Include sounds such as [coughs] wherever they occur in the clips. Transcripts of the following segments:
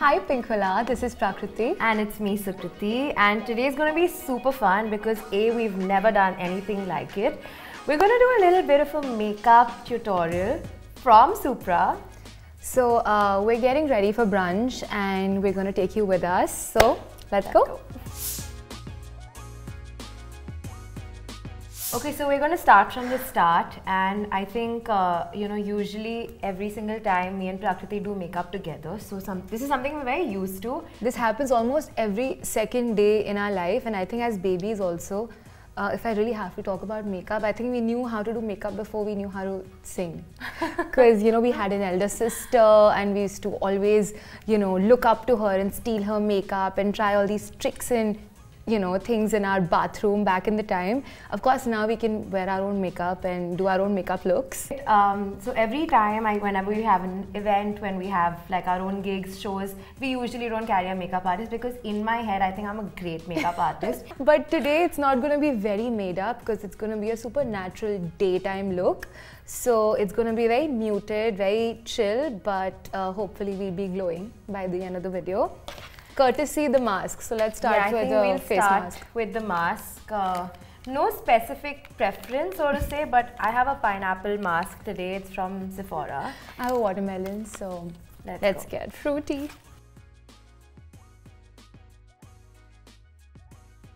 Hi Pinkvilla, this is Prakriti. And it's me, Sukriti. And today is going to be super fun because A, we've never done anything like it. We're going to do a little bit of a makeup tutorial from Supra. So uh, we're getting ready for brunch and we're going to take you with us. So let's, let's go. go. Okay, so we're going to start from the start and I think, uh, you know, usually every single time me and Prakriti do makeup together. So some, this is something we're very used to. This happens almost every second day in our life and I think as babies also, uh, if I really have to talk about makeup, I think we knew how to do makeup before we knew how to sing. [laughs] Because, you know, we had an elder sister and we used to always, you know, look up to her and steal her makeup and try all these tricks and you know things in our bathroom back in the time. Of course now we can wear our own makeup and do our own makeup looks. Um, so every time I, whenever we have an event when we have like our own gigs shows we usually don't carry a makeup artist because in my head I think I'm a great makeup [laughs] artist. But today it's not going to be very made up because it's going to be a super natural daytime look. So it's going to be very muted very chill but uh, hopefully we'll be glowing by the end of the video courtesy the mask. So let's start yeah, with the we'll face mask. With the mask. Uh, no specific preference, so to say, but I have a pineapple mask today. It's from Sephora. I have a watermelon, so let's, let's get fruity.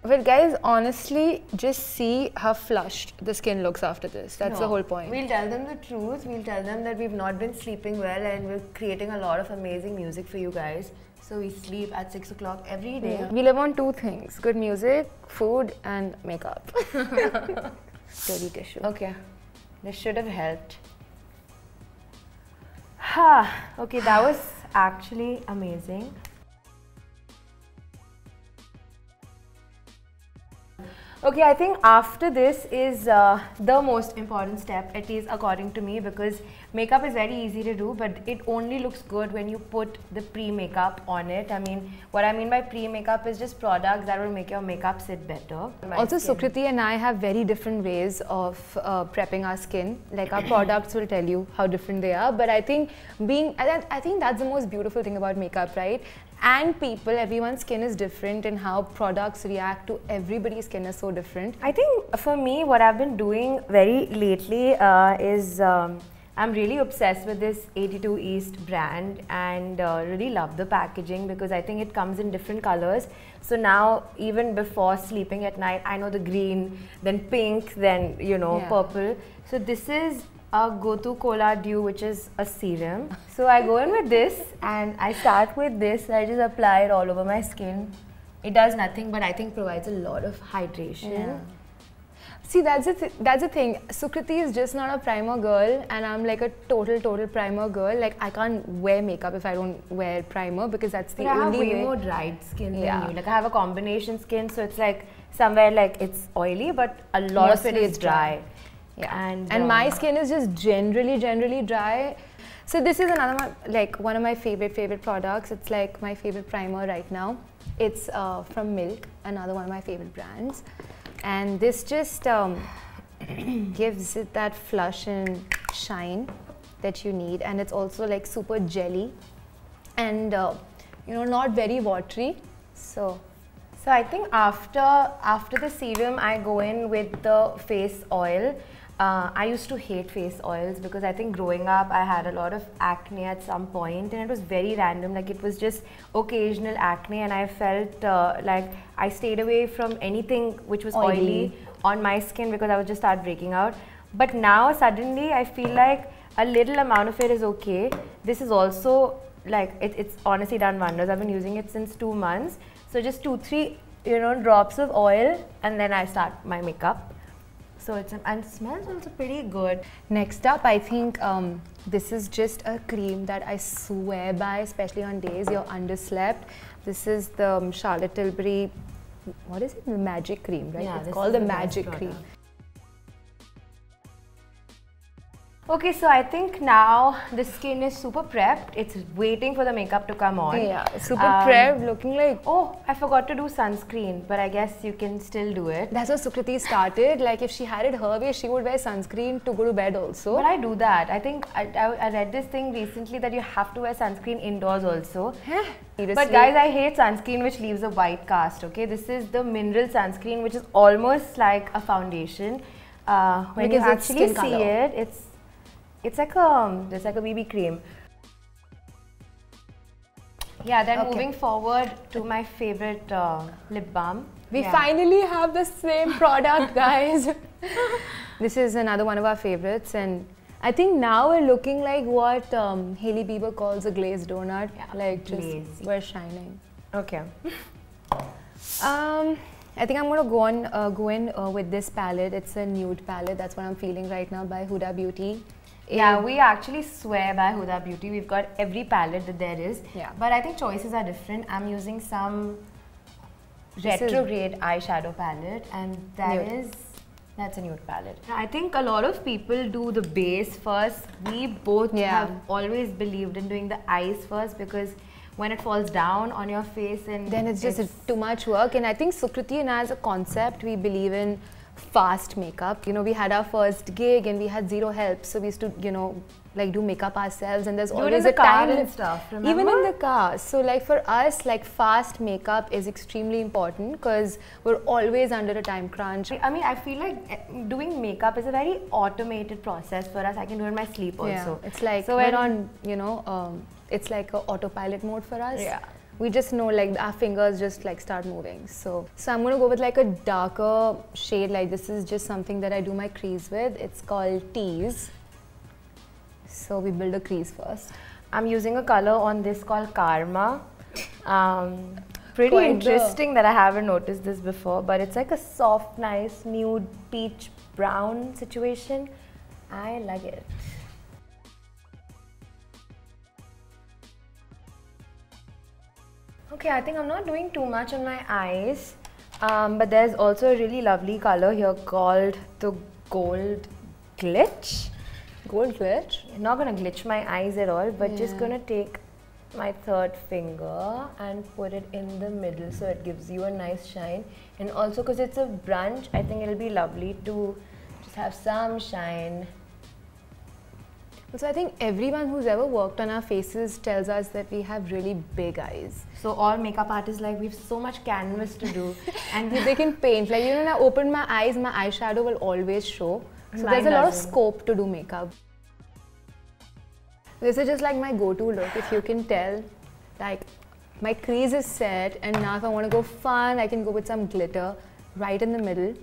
Well, guys, honestly, just see how flushed the skin looks after this. That's no, the whole point. We'll tell them the truth. We'll tell them that we've not been sleeping well and we're creating a lot of amazing music for you guys. So we sleep at 6 o'clock every day. Yeah. We live on two things good music, food, and makeup. [laughs] Dirty tissue. Okay. This should have helped. Ha! [sighs] okay, that was actually amazing. Okay, I think after this is uh, the most important step, at least according to me, because makeup is very easy to do, but it only looks good when you put the pre-makeup on it. I mean, what I mean by pre-makeup is just products that will make your makeup sit better. Also, skin. Sukriti and I have very different ways of uh, prepping our skin. Like our products will tell you how different they are, but I think being, I, I think that's the most beautiful thing about makeup, right? And people, everyone's skin is different and how products react to everybody's skin is so different. I think for me, what I've been doing very lately uh, is um, I'm really obsessed with this 82 East brand and uh, really love the packaging because I think it comes in different colors. So now, even before sleeping at night, I know the green, then pink, then, you know, yeah. purple. So this is a Gotu Kola Dew, which is a serum. So I go in with this and I start with this. I just apply it all over my skin. It does nothing, but I think provides a lot of hydration. Yeah. See, that's the th that's the thing. Sukriti is just not a primer girl, and I'm like a total, total primer girl. Like I can't wear makeup if I don't wear primer because that's the but only I have way more dried skin yeah. than you. Like I have a combination skin, so it's like somewhere like it's oily, but a lot Mostly of it is dry. dry. Yeah. And, and uh, my skin is just generally, generally dry. So this is another like one of my favorite, favorite products. It's like my favorite primer right now. It's uh, from Milk, another one of my favorite brands. And this just um, [clears throat] gives it that flush and shine that you need. And it's also like super jelly and uh, you know, not very watery. So so I think after after the serum, I go in with the face oil. Uh, I used to hate face oils because I think growing up I had a lot of acne at some point and it was very random. Like it was just occasional acne and I felt uh, like I stayed away from anything which was oily. oily on my skin because I would just start breaking out. But now suddenly I feel like a little amount of it is okay. This is also like it, it's honestly done wonders. I've been using it since two months. So just two three you know drops of oil and then I start my makeup so it's and it smells also pretty good. Next up, I think um, this is just a cream that I swear by, especially on days you're underslept. This is the um, Charlotte Tilbury, what is it? The Magic Cream, right? Yeah, it's called the, the Magic Cream. Okay, so I think now the skin is super prepped. It's waiting for the makeup to come on. Yeah, super Um, prepped, looking like. Oh, I forgot to do sunscreen, but I guess you can still do it. That's how Sukriti started. Like, if she had it her way, she would wear sunscreen to go to bed also. But I do that. I think I, I, I read this thing recently that you have to wear sunscreen indoors also. Huh? But guys, I hate sunscreen which leaves a white cast. Okay, this is the mineral sunscreen, which is almost like a foundation. Uh, when Because you actually see color. it, it's it's like a it's like a BB cream. Yeah. Then Okay. moving forward to my favorite uh, lip balm. We Yeah. finally have the same product, [laughs] guys. this is another one of our favorites, and I think now we're looking like what um, Hailey Bieber calls a glazed donut. Yeah, like just we're shining. Okay. Um, I think I'm gonna go on uh, go in uh, with this palette. It's a nude palette. That's what I'm feeling right now by Huda Beauty. Yeah, we actually swear by Huda Beauty. We've got every palette that there is. Yeah. But I think choices are different. I'm using some This retrograde eyeshadow palette, and that Nude. is that's a nude palette. I think a lot of people do the base first. We both Yeah. have always believed in doing the eyes first because when it falls down on your face and then it's just too much work. And I think Sukriti and I, as a concept, we believe in fast makeup. You know, we had our first gig and we had zero help, so we used to, you know, like do makeup ourselves. And there's Do always the a car time and stuff, Even in the car. So like for us, like fast makeup is extremely important because we're always under a time crunch. I mean, I feel like eh, doing makeup is a very automated process for us. I can do it in my sleep also. Yeah, it's like so we're on, you know, um, it's like a autopilot mode for us. Yeah. We just know like our fingers just like start moving. So, so I'm gonna go with like a darker shade. Like this is just something that I do my crease with. It's called Tease. So we build a crease first. I'm using a color on this called Karma. Um, pretty Quite the- interesting that I haven't noticed this before, but it's like a soft, nice, nude peach brown situation. I like it. Okay, I think I'm not doing too much on my eyes, um, but there's also a really lovely color here called the Gold Glitch. Gold glitch. I'm not gonna glitch my eyes at all, but just gonna take my third finger and put it in the middle so it gives you a nice shine. And also, because it's a brunch, I think it'll be lovely to just have some shine. So I think everyone who's ever worked on our faces tells us that we have really big eyes. So, all makeup artists like we have so much canvas to do, [laughs] and they can paint. Like, you know, when I open my eyes, my eyeshadow will always show. So Mine there's a lot of doesn't. scope to do makeup. This is just like my go-to look, if you can tell. Like, my crease is set, and now if I want to go fun, I can go with some glitter right in the middle.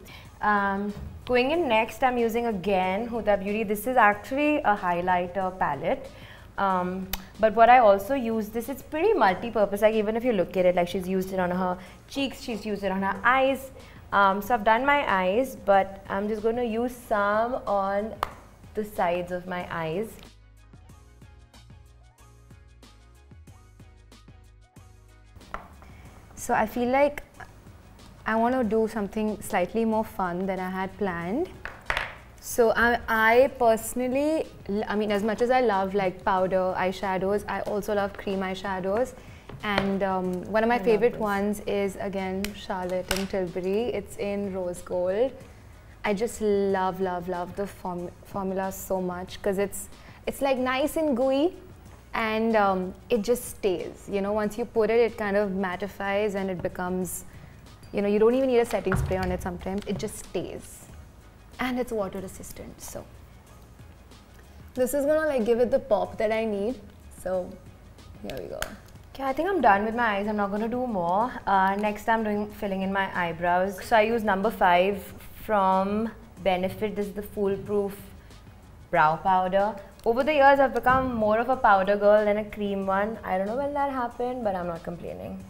Um, going in next, I'm using again Huda Beauty. This is actually a highlighter palette. Um, but what I also use, this it's pretty multi-purpose. Like even if you look at it, like she's used it on her cheeks, she's used it on her eyes. Um, so I've done my eyes, but I'm just going to use some on the sides of my eyes. So I feel like I want to do something slightly more fun than I had planned. So I, I personally, I mean, as much as I love like powder eyeshadows, I also love cream eyeshadows. And um, one of my love favorite ones is again Charlotte and Tilbury. It's in rose gold. I just love, love, love the form- formula so much because it's it's like nice and gooey, and um, it just stays. You know, once you put it, it kind of mattifies and it becomes. You know, you don't even need a setting spray on it. Sometimes it just stays, and it's water resistant. So this is gonna like give it the pop that I need. So here we go. Okay, I think I'm done with my eyes. I'm not going to do more. Uh, next, I'm doing filling in my eyebrows. So I use number five from Benefit. This is the foolproof brow powder. Over the years, I've become more of a powder girl than a cream one. I don't know when that happened, but I'm not complaining.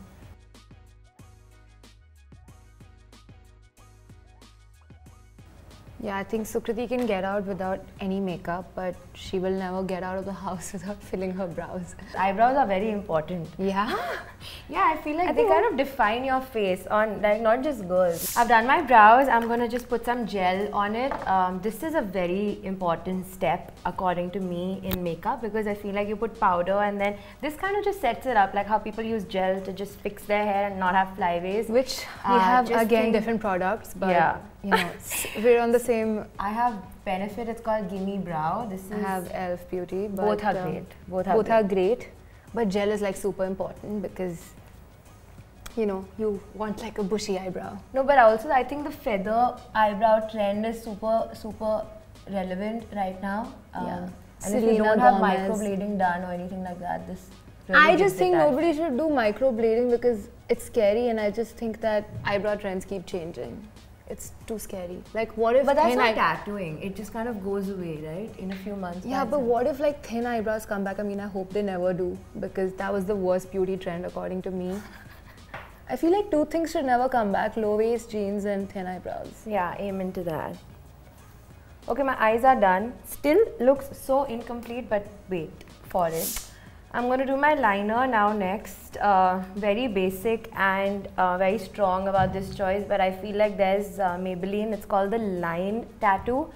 Yeah, I think Sukriti can get out without any makeup, but she will never get out of the house [laughs] without filling her brows. Eyebrows are very important. Yeah. [laughs] Yeah, I feel like I they kind of define your face on like not just girls. I've done my brows. I'm gonna just put some gel on it. Um, this is a very important step according to me in makeup because I feel like you put powder and then this kind of just sets it up like how people use gel to just fix their hair and not have flyaways. Which we uh, have again different products, but yeah. You know we're on the [laughs] same. I have Benefit. It's called Gimme Brow. This is I have Elf Beauty. both are um, great. Both are both great. are great. But gel is like super important because you know, you want like a bushy eyebrow. No, but also I think the feather eyebrow trend is super, super relevant right now. Um, yeah. And Selena if you don't have microblading done or anything like that, this. Really I just think nobody should do microblading because it's scary, and I just think that eyebrow trends keep changing. It's too scary. Like, what if? But that's not tattooing. It just kind of goes away, right? In a few months. Yeah, but what if like thin eyebrows come back? I mean, I hope they never do because that was the worst beauty trend according to me. [laughs] I feel like two things should never come back low waist jeans and thin eyebrows. Yeah, amen to that. Okay, my eyes are done. Still looks so incomplete, but wait for it. I'm going to do my liner now next. Uh, very basic and uh, very strong about this choice, but I feel like there's uh, Maybelline. It's called the Line Tattoo.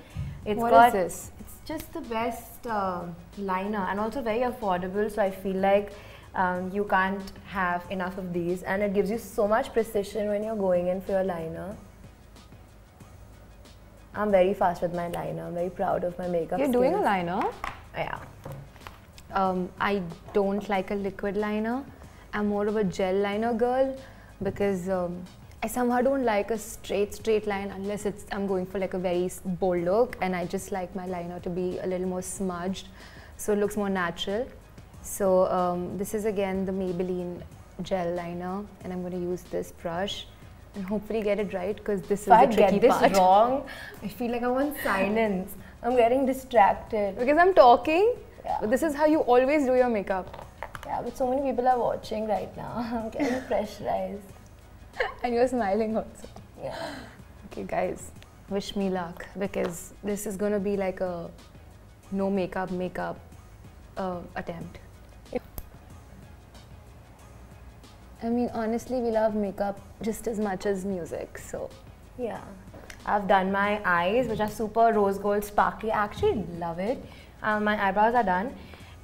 It's what got, is this? It's just the best uh, liner and also very affordable. So I feel like um, you can't have enough of these and it gives you so much precision when you're going in for your liner. I'm very fast with my liner. I'm very proud of my makeup You're skills. doing a liner? Yeah. Um, I don't like a liquid liner. I'm more of a gel liner girl because um, I somehow don't like a straight straight line unless it's I'm going for like a very bold look and I just like my liner to be a little more smudged so it looks more natural. So um, this is again the Maybelline gel liner and I'm going to use this brush and hopefully get it right because this if is I the tricky part. If I get this [laughs] wrong, I feel like I want silence. I'm getting distracted. Because I'm talking, yeah. but this is how you always do your makeup. Yeah, but so many people are watching right now. [laughs] I'm getting pressurized. and you're smiling also. Yeah. Okay guys, wish me luck because this is going to be like a no makeup makeup uh, attempt. I mean, honestly, we love makeup just as much as music, so. Yeah. I've done my eyes, which are super rose gold sparkly. I actually love it. Um, my eyebrows are done.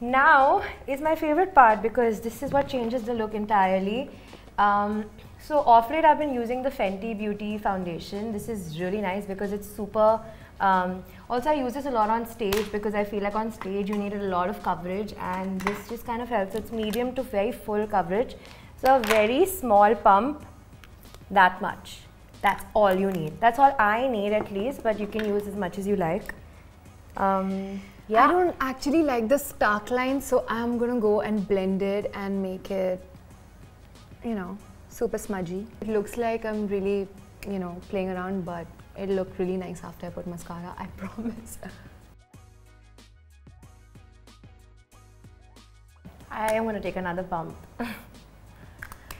Now is my favorite part because this is what changes the look entirely. Um, so off late I've been using the Fenty Beauty foundation. This is really nice because it's super, um, also I use this a lot on stage because I feel like on stage you need a lot of coverage and this just kind of helps. It's medium to very full coverage. So a very small pump, that much. That's all you need. That's all I need at least, but you can use as much as you like. Um, yeah. I don't actually like the stark line, so I'm gonna go and blend it and make it, you know, super smudgy. It looks like I'm really, you know, playing around, but it looked really nice after I put mascara, I [laughs] promise. I am gonna take another pump. [laughs]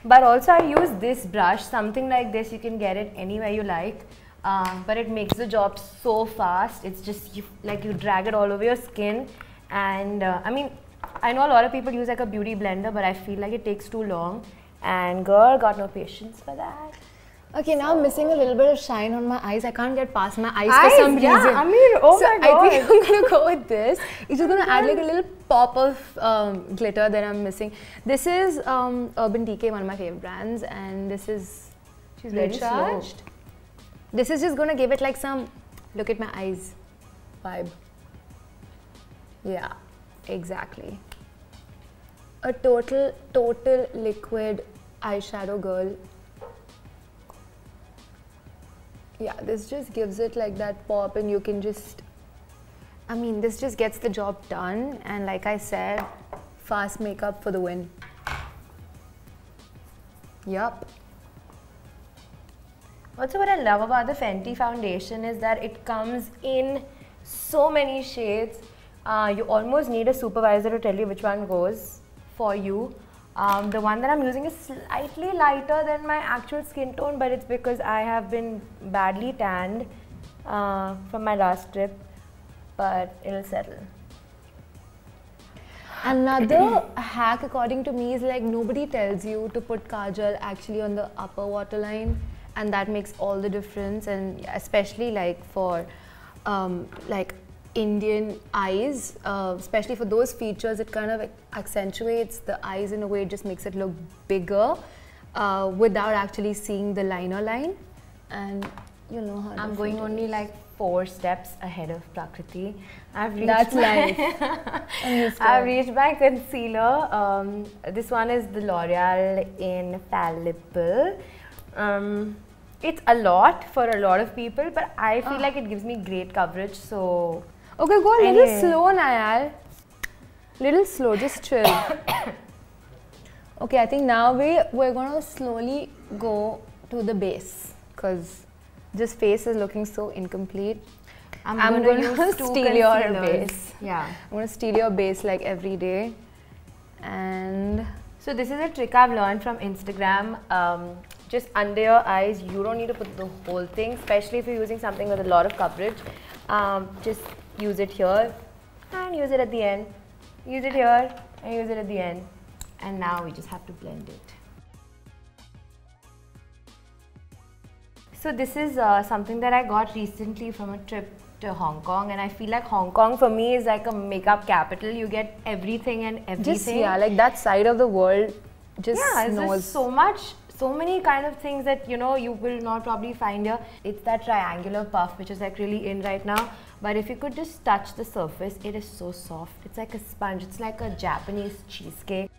But also I use this brush, something like this, you can get it anywhere you like. Um, but it makes the job so fast. It's just you, like you drag it all over your skin. And uh, I mean, I know a lot of people use like a beauty blender, but I feel like it takes too long. And girl, got no patience for that. Okay, now I'm missing a little bit of shine on my eyes. I can't get past my eyes, eyes for some yeah, reason. I mean, oh so my god. I think [laughs] I'm gonna go with this. It's just gonna add like a little pop of um, glitter that I'm missing. This is um, Urban Decay, one of my favorite brands, and this is She's recharged. This is just gonna give it like some look at my eyes vibe. Yeah, exactly. A total, total liquid eyeshadow girl yeah this just gives it like that pop and you can just I mean this just gets the job done and like I said fast makeup for the win yup also what I love about the Fenty foundation is that it comes in so many shades. Uh, you almost need a supervisor to tell you which one goes for you. Um, the one that I'm using is slightly lighter than my actual skin tone, but it's because I have been badly tanned uh, from my last trip, but it'll settle. Another [clears throat] hack, according to me, is like nobody tells you to put kajal actually on the upper waterline, and that makes all the difference. And especially like for um, like Indian eyes, uh, especially for those features, it kind of accentuates the eyes in a way. It just makes it look bigger uh, without actually seeing the liner line. And you know how I'm going only like four steps ahead of Prakriti. I've reached That's my, life. I'm used to I've reached my concealer. Um, this one is the L'Oreal in Infallible. Um, it's a lot for a lot of people, but I feel Ah. like it gives me great coverage. So Okay, go a little Anyway. slow, Nayal. Little slow, just chill. okay, I think now we we're gonna slowly go to the base because this face is looking so incomplete. I'm, I'm gonna, gonna [laughs] steal your base. Yeah. I'm gonna steal your base like every day, and So this is a trick I've learned from Instagram. Um, just under your eyes, you don't need to put the whole thing, especially if you're using something with a lot of coverage. Um, just use it here and use it at the end. Use it here and use it at the end. And now we just have to blend it. So this is uh, something that I got recently from a trip to Hong Kong and I feel like Hong Kong for me is like a makeup capital. You get everything and everything. just yeah, like that side of the world just Yeah, knows. just so much, so many kind of things that you know you will not probably find here. It's that triangular puff which is like really in right now. But if you could just touch the surface, it is so soft. It's like a sponge. It's like a Japanese cheesecake.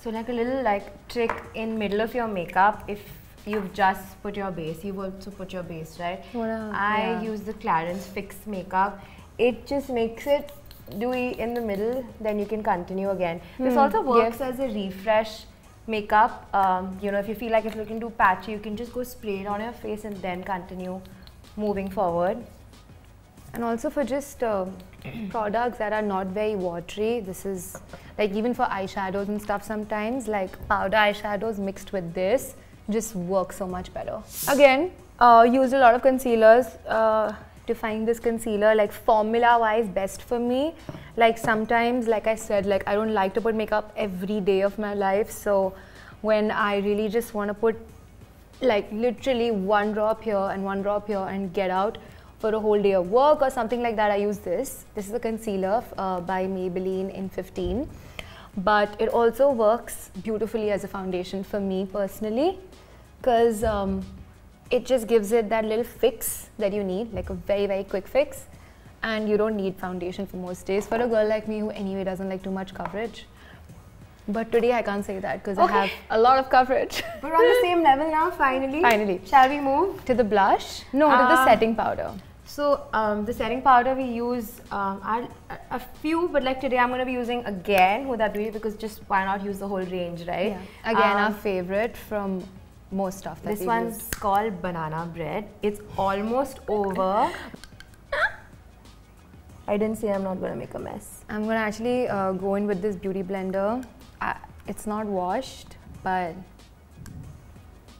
So like a little like trick in middle of your makeup if you've just put your base, you've also put your base, right? Wow, I yeah. use the Clarins Fix makeup. It just makes it dewy in the middle, then you can continue again. This Hmm, also works yes. as a refresh makeup. Um, you know, if you feel like it's looking too patchy, you can just go spray it on your face and then continue moving forward. And also for just uh, [clears throat] products that are not very watery, this is like even for eyeshadows and stuff sometimes, like powder eyeshadows mixed with this just work so much better. Again, uh, used a lot of concealers uh, to find this concealer, like formula wise, best for me. Like sometimes, like I said, like I don't like to put makeup every day of my life. So when I really just want to put like literally one drop here and one drop here and get out for a whole day of work or something like that, I use this. This is a concealer uh, by Maybelline in 15. But it also works beautifully as a foundation for me personally because um, it just gives it that little fix that you need, like a very, very quick fix. And you don't need foundation for most days for a girl like me who anyway doesn't like too much coverage. But today I can't say that because Okay. I have a lot of coverage. [laughs] We're on the same level now, finally. Finally. Shall we move? To the blush? No, to the Uh, setting powder. So um, the setting powder we use um, a, a few, but like today I'm going to be using again Huda Beauty because just why not use the whole range, right? Again, our Um, favorite from most stuff this one's used. called banana bread. It's almost over. I didn't say I'm not going to make a mess. I'm gonna actually uh, go in with this beauty blender. Uh, it's not washed, but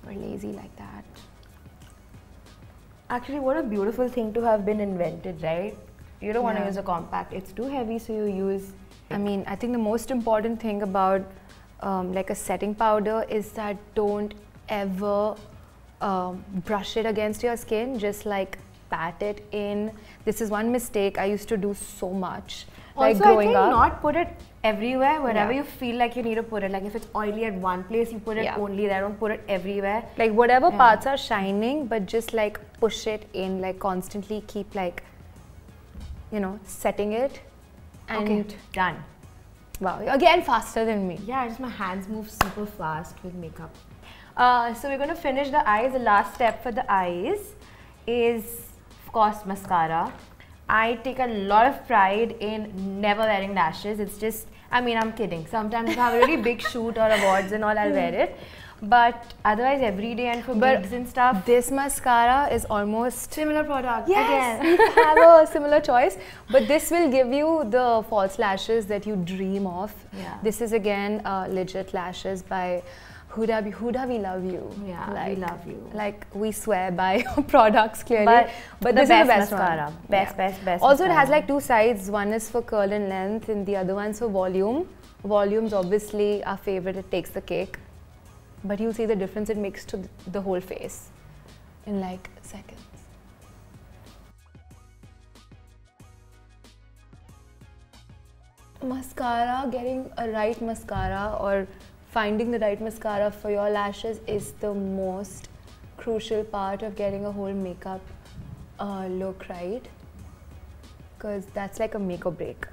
we're lazy like that. Actually, what a beautiful thing to have been invented, right? You don't want to Yeah. use a compact. It's too heavy, so you use. I mean, I think the most important thing about um, like a setting powder is that don't ever um, brush it against your skin. Just like pat it in. This is one mistake I used to do so much. like also, I growing think up. not put it everywhere. Wherever Yeah. you feel like you need to put it. Like if it's oily at one place, you put it Yeah. only there. Don't put it everywhere. like whatever Yeah. parts are shining but just like push it in like constantly keep like you know setting it and okay, done. wow again faster than me Yeah, just my hands move super fast with makeup. Uh, so we're going to finish the eyes. The last step for the eyes is, of course, mascara. I take a lot of pride in never wearing lashes. It's just, I mean, I'm kidding. Sometimes if I have a really [laughs] big shoot or awards and all, I'll wear it. But otherwise, every day and for But gigs and stuff, this mascara is almost similar product. yes Again. [laughs] we have a similar choice but this will give you the false lashes that you dream of Yeah. this is again uh, legit lashes by Huda, we- Huda, we love you. Yeah, we love you. Like we swear by [laughs] your products clearly, But but, the this best is the best mascara. one. Best, best, best Also, it has like two sides. One is for curl and length, and the other one's for volume. Volume's obviously our favorite. It takes the cake, but you'll see the difference it makes to the whole face in like seconds. Mascara, getting a right mascara or finding the right mascara for your lashes is the most crucial part of getting a whole makeup uh, look right because that's like a make or break.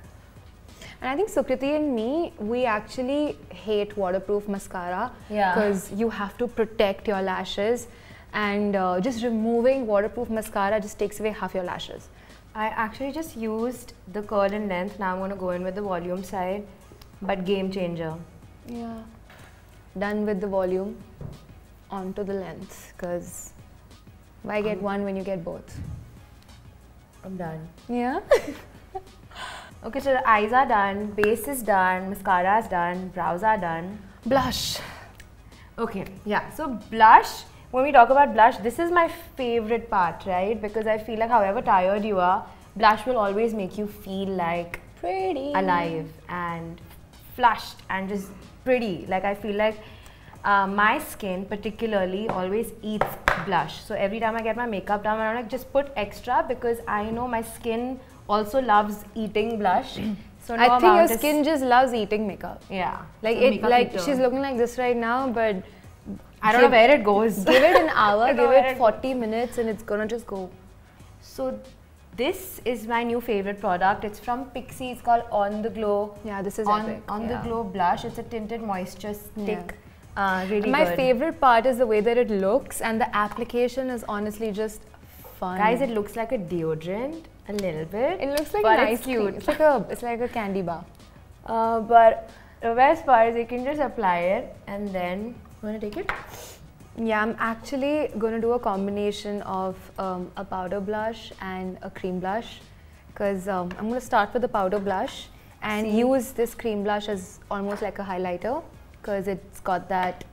And I think Sukriti and me, we actually hate waterproof mascara Yeah. because you have to protect your lashes, and uh, just removing waterproof mascara just takes away half your lashes. I actually just used the curl and length. Now I'm going to go in with the volume side, but game changer. Yeah. Done with the volume, onto the length because why get um. one when you get both? I'm done. Yeah. [laughs] Okay, so the eyes are done, base is done, mascara is done, brows are done. Blush. Okay, yeah. So blush. When we talk about blush, this is my favorite part, right? Because I feel like however tired you are, blush will always make you feel like Pretty. alive and flushed and just pretty. Like I feel like uh, my skin particularly always eats blush. So every time I get my makeup done, I'm like just put extra because I know my skin also loves eating blush. [clears throat] So no I think your skin just loves eating makeup. yeah, Like so it, like eater. she's looking like this right now, but I don't know where it goes. give it an [laughs] hour, I don't know give it 40 minutes, and it's gonna just go. So this is my new favorite product. It's from Pixi. It's called On the Glow. Yeah, this is on, epic. On yeah. the Glow blush. It's a tinted moisture stick. Uh, really My good. favorite part is the way that it looks, and the application is honestly just fun. Guys, it looks like a deodorant a little bit. It looks like but a nice it's cute. It's like a it's like a candy bar. Uh, but the best part is you can just apply it and then wanna take it? Yeah, I'm actually gonna do a combination of um, a powder blush and a cream blush, because um, I'm gonna start with the powder blush and See? use this cream blush as almost like a highlighter, because it's got that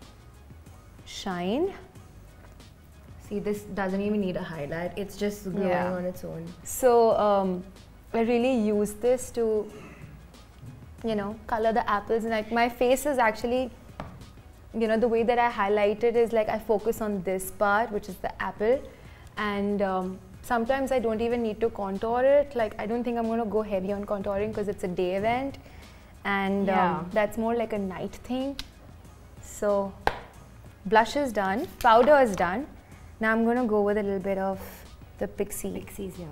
shine. See, this doesn't even need a highlight. It's just glowing Yeah. on its own. So um, I really use this to, you know, color the apples. And like my face is actually, you know, the way that I highlight it is like I focus on this part, which is the apple, and um, sometimes I don't even need to contour it. Like I don't think I'm gonna go heavy on contouring because it's a day event, and Yeah. um, that's more like a night thing. So blush is done, powder is done. Now I'm gonna go with a little bit of the Pixi. Pixies, yeah.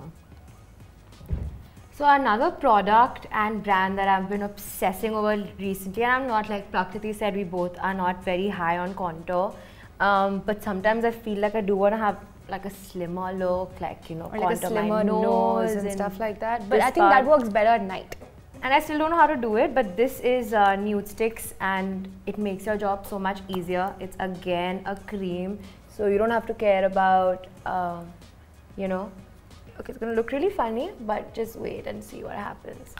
So another product and brand that I've been obsessing over recently, and I'm not like Prakriti said, we both are not very high on contour, um, but sometimes I feel like I do want to have like a slimmer look, like you know, or like a slimmer nose, and and stuff like that. But I think that works better at night. And I still don't know how to do it, but this is uh, Nudestix and it makes your job so much easier. It's again a cream, so you don't have to care about, um, you know, okay, it's gonna look really funny, but just wait and see what happens.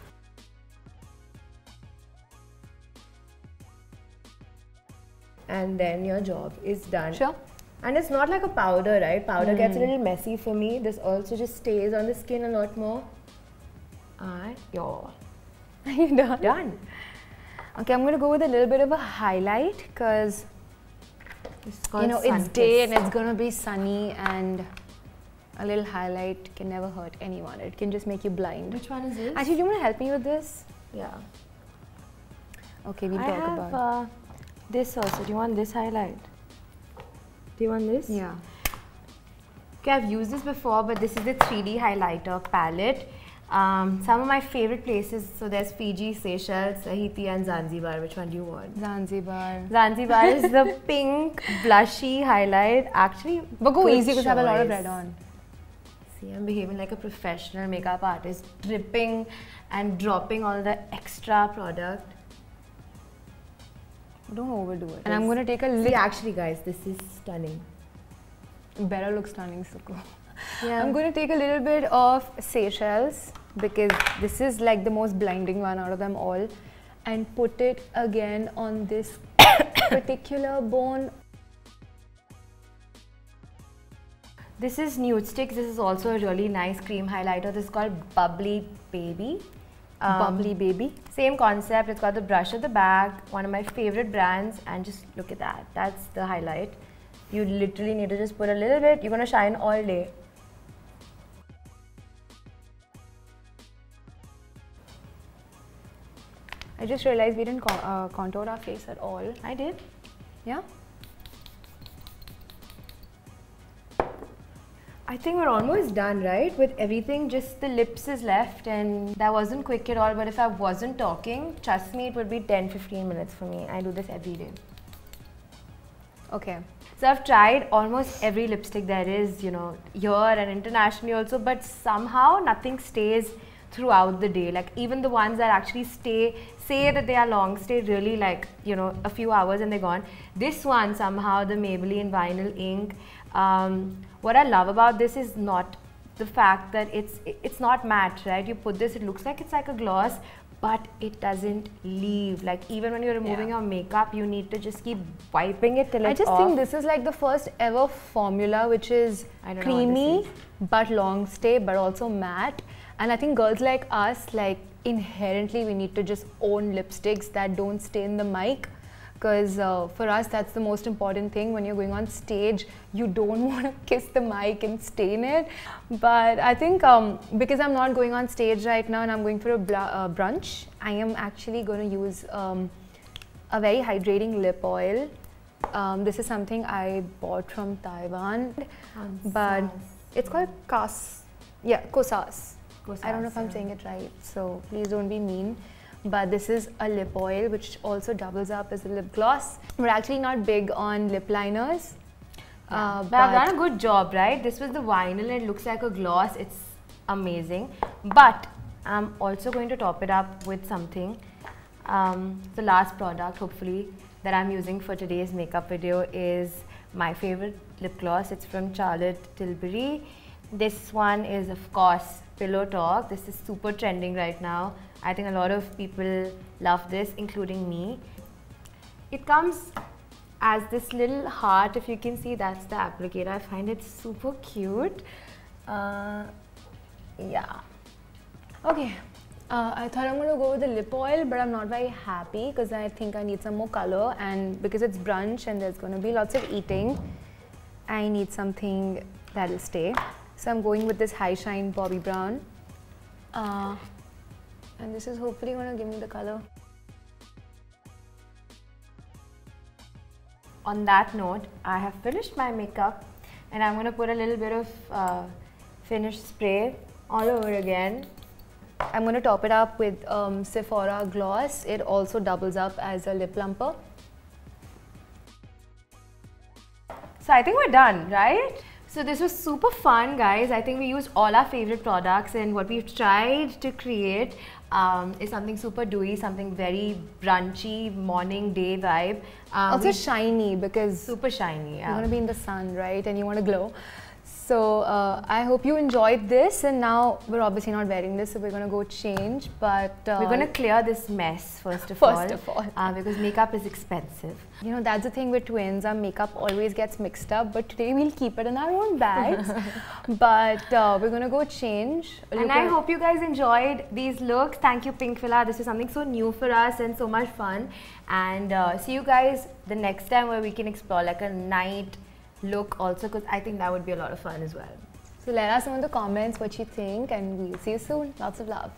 And then your job is done. Sure. And it's not like a powder, right? Powder gets a hmm. little messy for me. This also just stays on the skin a lot more. And you're [laughs] you done? done. Okay, I'm gonna go with a little bit of a highlight because you know it's day and it's gonna be sunny and a little highlight can never hurt anyone. It can just make you blind. Which one is this? Actually, do you wanna help me with this? yeah. Okay, we'll I talk have about. uh, this also. Do you want this highlight? Do you want this? yeah. Okay, I've used this before, but this is the 3D highlighter palette. Um, some of my favorite places. So there's Fiji, Seychelles, Tahiti, and Zanzibar. Which one do you want? Zanzibar. Zanzibar is the [laughs] pink blushy highlight. Actually, But go easy because I have a lot of red on. See, I'm behaving like a professional makeup artist, dripping and dropping all the extra product. Don't overdo it. And I'm gonna take a little. actually, guys, this is stunning. Better look stunning, Suku. Yeah. I'm going to take a little bit of Seychelles because this is like the most blinding one out of them all and put it again on this [coughs] particular bone. This is Nudestix. This is also a really nice cream highlighter. This is called Bubbly Baby. Um, Bubbly Baby. Same concept. It's got the brush at the back. One of my favorite brands. And just look at that. That's the highlight. You literally need to just put a little bit. You're going to shine all day. I just realized we didn't uh, contour our face at all. I did. Yeah? I think we're almost done, right? With everything, just the lips is left and that wasn't quick at all. But if I wasn't talking, trust me, it would be 10-15 minutes for me. I do this every day. Okay. So I've tried almost every lipstick there is, you know, here and internationally also, but somehow nothing stays throughout the day. Like even the ones that actually stay, say that they are long, stay really like, you know, a few hours and they're gone. This one somehow, the Maybelline Vinyl Ink, um, what I love about this is not the fact that it's it's not matte, right? You put this, it looks like it's like a gloss, but it doesn't leave. Like even when you're removing yeah. your makeup, you need to just keep wiping it till it I just off. think this is like the first ever formula which is creamy but long stay, but also matte. And I think girls like us, like inherently, we need to just own lipsticks that don't stain the mic. Because uh, for us, that's the most important thing. When you're going on stage, you don't [laughs] want to kiss the mic and stain it. But I think um, because I'm not going on stage right now and I'm going for a uh, brunch, I am actually going to use um, a very hydrating lip oil. Um, this is something I bought from Taiwan, but it's called Kas. Yeah, Kosas. I don't know if I'm saying it right, so please don't be mean. But this is a lip oil which also doubles up as a lip gloss. We're actually not big on lip liners. Yeah. Uh, but, but I've done a good job, right? This was the vinyl and it looks like a gloss. It's amazing. But I'm also going to top it up with something. Um, the last product, hopefully, that I'm using for today's makeup video is my favorite lip gloss. It's from Charlotte Tilbury. This one is, of course, Pillow Talk. This is super trending right now. I think a lot of people love this, including me. It comes as this little heart, if you can see, that's the applicator. I find it super cute. Uh, yeah. Okay, uh, I thought I'm going to go with the lip oil, but I'm not very happy because I think I need some more color and because it's brunch and there's going to be lots of eating, I need something that'll stay. So I'm going with this High Shine Bobbi Brown. Uh, and this is hopefully going to give me the color. On that note, I have finished my makeup and I'm going to put a little bit of uh, finish spray all over again. I'm going to top it up with um, Sephora Gloss. It also doubles up as a lip plumper. So I think we're done, right? So this was super fun guys. I think we used all our favorite products and what we've tried to create um, is something super dewy, something very brunchy, morning, day vibe. Um, also shiny because super shiny. Yeah. You want to be in the sun, right? And you want to glow. So uh, I hope you enjoyed this and now we're obviously not wearing this so we're going to go change but uh, we're going to clear this mess first of first all. First of all. Uh, because makeup is expensive. You know that's the thing with twins our makeup always gets mixed up but today we'll keep it in our own bags [laughs] but uh, we're going to go change. And I hope you guys enjoyed these looks. Thank you Pinkvilla. This is something so new for us and so much fun and uh, see you guys the next time where we can explore like a night look also because I think that would be a lot of fun as well. So let us know in the comments what you think and we'll see you soon. Lots of love.